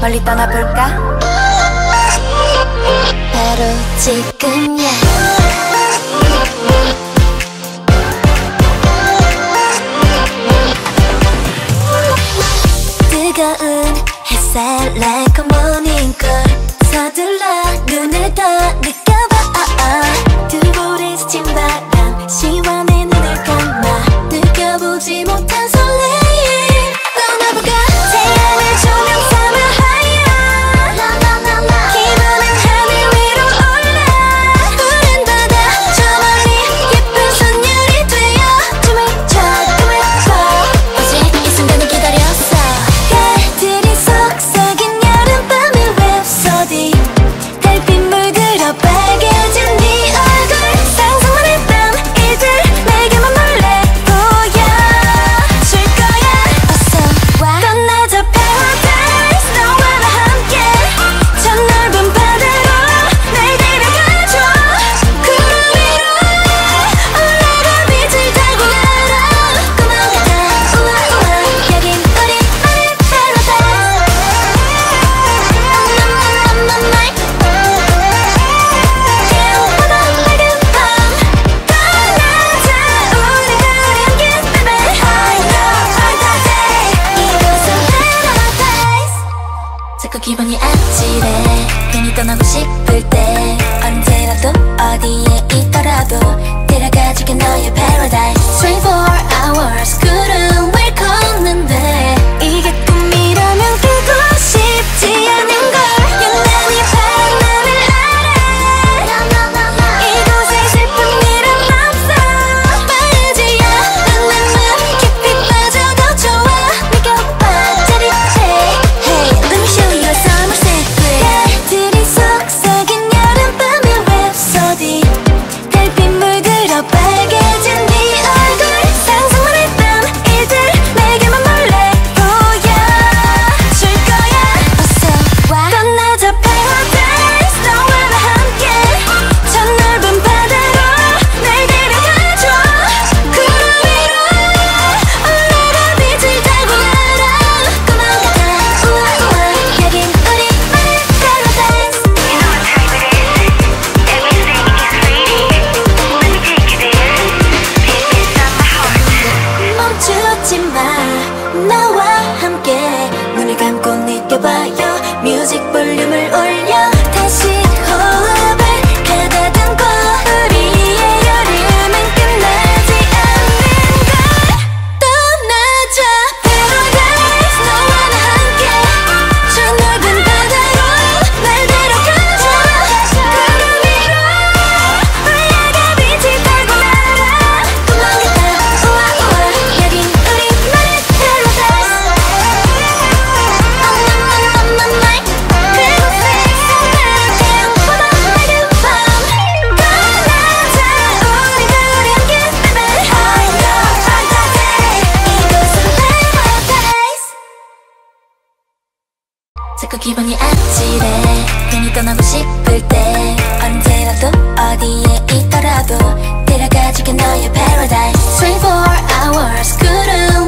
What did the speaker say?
멀리 떠나볼까? 바로 지금야. 뜨거운 햇살 like a morning call. 서둘러 눈을 떠 느껴봐. 아, 아. 두 볼에 스친 바람 시원해 눈을 감아. 느껴보지 못해 집에 괜히 떠나고 싶을 때 언제라도 어디에 있더라도 데려가줄게 너의 paradise. 느껴봐요. 뮤직 볼륨을 올려. 자꾸 기분이 아찔해 괜히 떠나고 싶을 때 언제라도 어디에 있더라도 데려가줄게 너의 paradise. 24 hours 구름